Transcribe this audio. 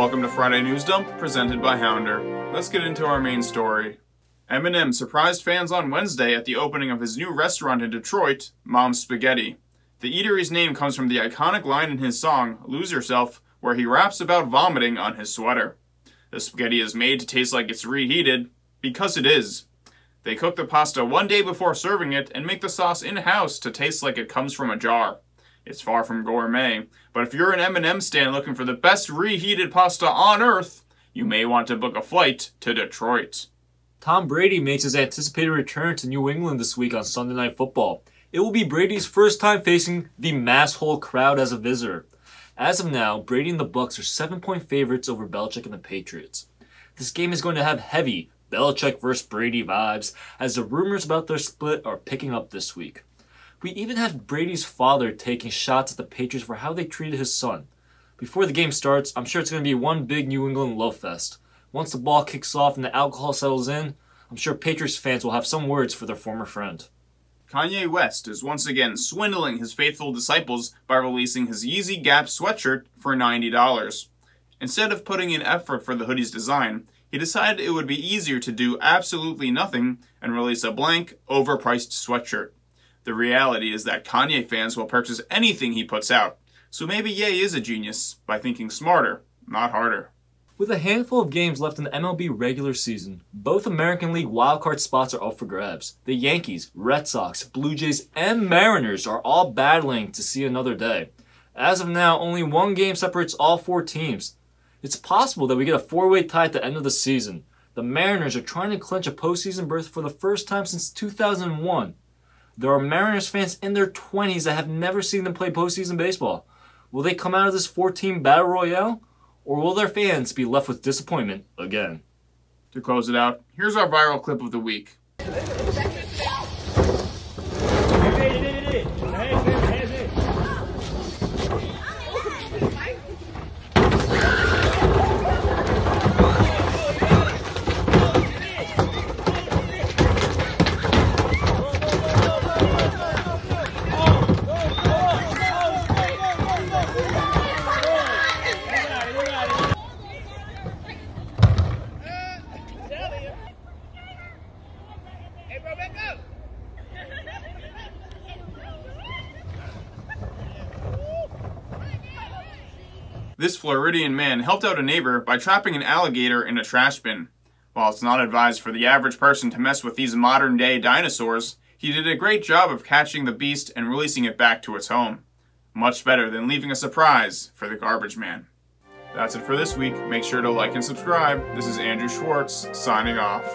Welcome to Friday News Dump, presented by Hounder. Let's get into our main story. Eminem surprised fans on Wednesday at the opening of his new restaurant in Detroit, Mom's Spaghetti. The eatery's name comes from the iconic line in his song, Lose Yourself, where he raps about vomiting on his sweater. The spaghetti is made to taste like it's reheated, because it is. They cook the pasta one day before serving it and make the sauce in-house to taste like it comes from a jar. It's far from gourmet, but if you're an Eminem stand looking for the best reheated pasta on earth, you may want to book a flight to Detroit. Tom Brady makes his anticipated return to New England this week on Sunday Night Football. It will be Brady's first time facing the masshole crowd as a visitor. As of now, Brady and the Bucs are seven-point favorites over Belichick and the Patriots. This game is going to have heavy Belichick vs. Brady vibes as the rumors about their split are picking up this week. We even have Brady's father taking shots at the Patriots for how they treated his son. Before the game starts, I'm sure it's going to be one big New England love fest. Once the ball kicks off and the alcohol settles in, I'm sure Patriots fans will have some words for their former friend. Kanye West is once again swindling his faithful disciples by releasing his Yeezy Gap sweatshirt for $90. Instead of putting in effort for the hoodie's design, he decided it would be easier to do absolutely nothing and release a blank, overpriced sweatshirt. The reality is that Kanye fans will purchase anything he puts out, so maybe Ye is a genius by thinking smarter, not harder. With a handful of games left in the MLB regular season, both American League wildcard spots are up for grabs. The Yankees, Red Sox, Blue Jays, and Mariners are all battling to see another day. As of now, only one game separates all four teams. It's possible that we get a four-way tie at the end of the season. The Mariners are trying to clinch a postseason berth for the first time since 2001. There are Mariners fans in their 20s that have never seen them play postseason baseball. Will they come out of this 14 battle royale? Or will their fans be left with disappointment again? To close it out, here's our viral clip of the week. This Floridian man helped out a neighbor by trapping an alligator in a trash bin. While it's not advised for the average person to mess with these modern day dinosaurs, he did a great job of catching the beast and releasing it back to its home. Much better than leaving a surprise for the garbage man. That's it for this week. Make sure to like and subscribe. This is Andrew Schwartz, signing off.